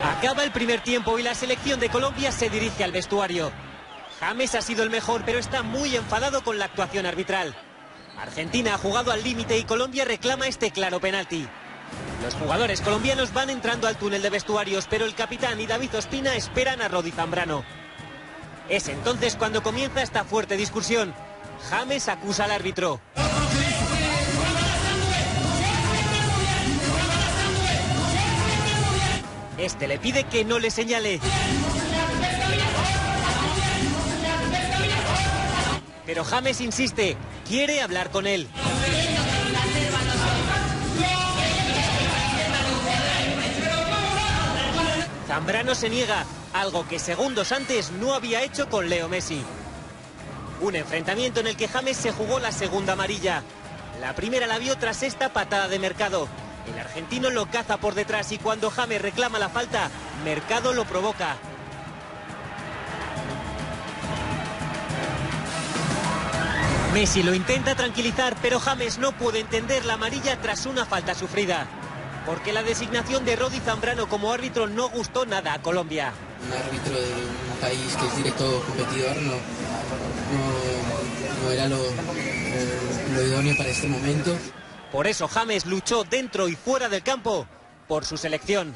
Acaba el primer tiempo y la selección de Colombia se dirige al vestuario. James ha sido el mejor, pero está muy enfadado con la actuación arbitral. Argentina ha jugado al límite y Colombia reclama este claro penalti. Los jugadores colombianos van entrando al túnel de vestuarios, pero el capitán y David Ospina esperan a Rodi Zambrano. Es entonces cuando comienza esta fuerte discusión. James acusa al árbitro. Este le pide que no le señale. Pero James insiste, quiere hablar con él. Zambrano se niega, algo que segundos antes no había hecho con Leo Messi. Un enfrentamiento en el que James se jugó la segunda amarilla. La primera la vio tras esta patada de mercado. El argentino lo caza por detrás y cuando James reclama la falta, Mercado lo provoca. Messi lo intenta tranquilizar, pero James no puede entender la amarilla tras una falta sufrida. Porque la designación de Rodi Zambrano como árbitro no gustó nada a Colombia. Un árbitro de un país que es directo competidor no, no, era lo, lo idóneo para este momento. Por eso James luchó dentro y fuera del campo por su selección.